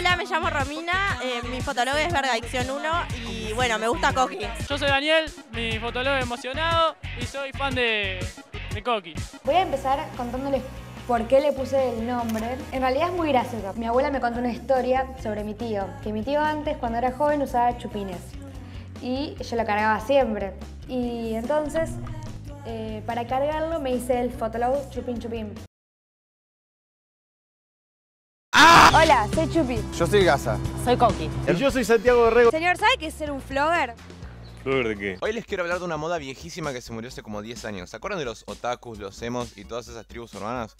Hola, me llamo Romina, eh, mi fotólogo es Verga Adicción 1 y bueno, me gusta Coqui. Yo soy Daniel, mi fotólogo emocionado y soy fan de, de Coqui. Voy a empezar contándoles por qué le puse el nombre. En realidad es muy gracioso. Mi abuela me contó una historia sobre mi tío, que mi tío antes, cuando era joven, usaba chupines. Y yo lo cargaba siempre. Y entonces, eh, para cargarlo, me hice el Fotolog Chupin Chupin. Hola, soy Chupi. Yo soy Gaza. Soy Coqui. Y yo soy Santiago Borrego. Señor, ¿sabe qué es ser un flogger? ¿Flor de qué? Hoy les quiero hablar de una moda viejísima que se murió hace como 10 años. ¿Se acuerdan de los otakus, los emos y todas esas tribus urbanas?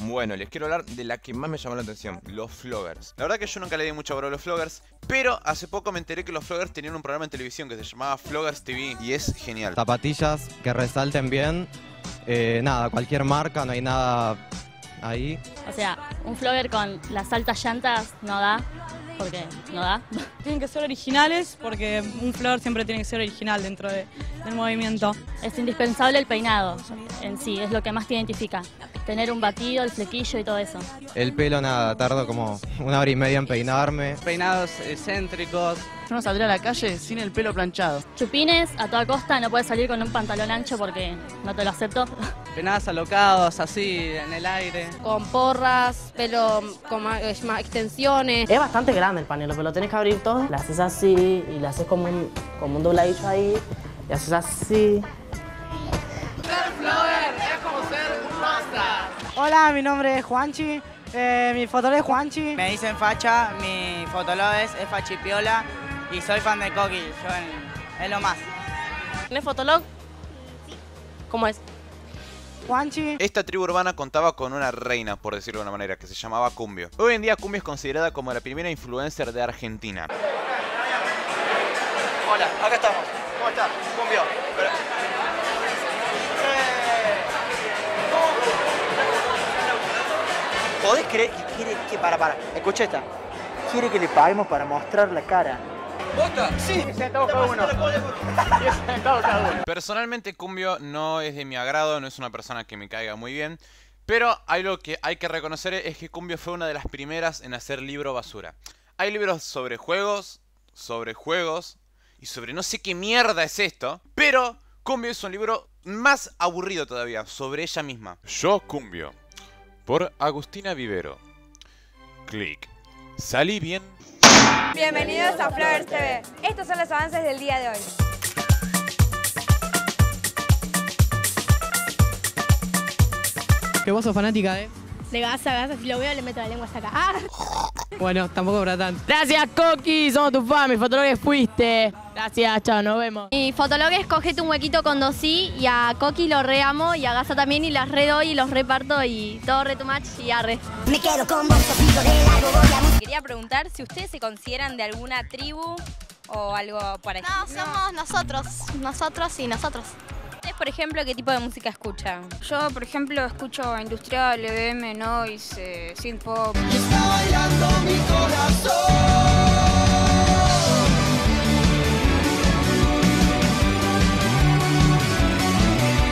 Bueno, les quiero hablar de la que más me llamó la atención, los floggers. La verdad que yo nunca le di mucho valor a los floggers, pero hace poco me enteré que los floggers tenían un programa en televisión que se llamaba Floggers TV y es genial. Zapatillas que resalten bien. Eh, nada, cualquier marca, no hay nada ahí. O sea, un flogger con las altas llantas no da, porque no da. Tienen que ser originales porque un flor siempre tiene que ser original dentro de- del movimiento. Es indispensable el peinado en sí, es lo que más te identifica. Tener un batido, el flequillo y todo eso. El pelo, nada, tardo como una hora y media en peinarme. peinados excéntricos. Yo no saldré a la calle sin el pelo planchado. Chupines, a toda costa, no puedes salir con un pantalón ancho porque no te lo acepto. Peinados alocados, así, en el aire. con porras, pelo con más, eh, más extensiones. Es bastante grande el pañuelo, pero lo tenés que abrir todo. Le haces así y le haces como un, como un dobladillo ahí. Y haces así. Hola, mi nombre es Juanchi. eh, mi fotógrafo es Juanchi. Me dicen facha, mi fotolog es, es Fachipiola y soy fan de Coqui. Yo en- es lo más. ¿Tienes fotolog? ¿Cómo es? Juanchi. Esta tribu urbana contaba con una reina, por decirlo de una manera, que se llamaba Cumbio. Hoy en día Cumbio es considerada como la primera influencer de Argentina. Hola, acá estamos. ¿Cómo estás? Cumbio. ¿Podés creer que quiere que para para? Escucha esta. Quiere que le paguemos para mostrar la cara. ¿Vota? Sí, sentado cada uno. sentado cada uno. Personalmente Cumbio no es de mi agrado, no es una persona que me caiga muy bien. Pero hay lo que hay que reconocer es que Cumbio fue una de las primeras en hacer libro basura. Hay libros sobre juegos, sobre juegos y sobre no sé qué mierda es esto. Pero Cumbio es un libro más aburrido todavía, sobre ella misma. Yo Cumbio, por Agustina Vivero. Clic. Salí bien. Bienvenidos a Floggers TV. Estos son los avances del día de hoy. Que vos sos fanática de. De gasa, gasa, si lo veo le meto la lengua hasta acá. Ah. Bueno, tampoco para tanto. Gracias, Coqui. Somos tus fans. Mi fotógrafo fuiste. Gracias, chao. Nos vemos. Mi fotolog es cogete un huequito con dos sí y a Coqui lo reamo y a Gasa también y las redoy y los reparto y todo re too much y arre. Quería preguntar si ustedes se consideran de alguna tribu o algo parecido. No, somos nosotros, nosotros y nosotros. ¿Ustedes, por ejemplo, qué tipo de música escuchan? Yo, por ejemplo, escucho industrial, EBM, noise, synth pop.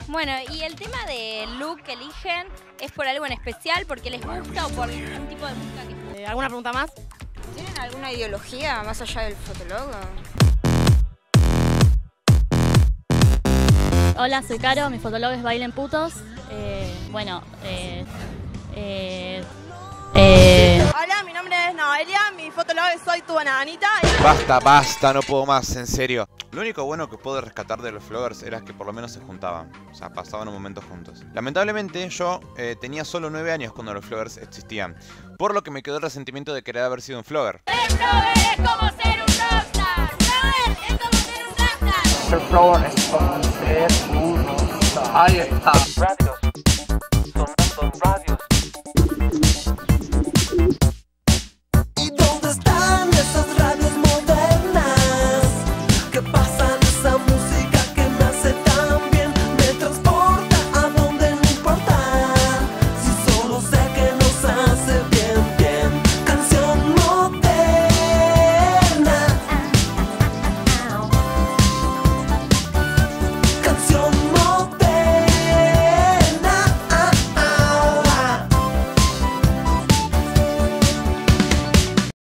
Bueno, y el tema del look que eligen, ¿es por algo en especial? ¿Porque les gusta o por un tipo de música que ¿Alguna pregunta más? ¿Tienen alguna ideología más allá del fotolog? Hola, soy Caro, mi fotólogo es Bailen Putos. Eh, bueno, eh, eh, eh, Hola, mi nombre es Noelia, mi fotólogo es Soy tu bananita. Basta, basta, no puedo más, en serio. Lo único bueno que puedo rescatar de los vloggers era que por lo menos se juntaban, o sea, pasaban un momento juntos. Lamentablemente yo eh, tenía solo 9 años cuando los vloggers existían, por lo que me quedó el resentimiento de querer haber sido un vlogger. es como ser rockstar. Ser flower es como ser un rockstar. Ahí está. Radios. Sonando radios.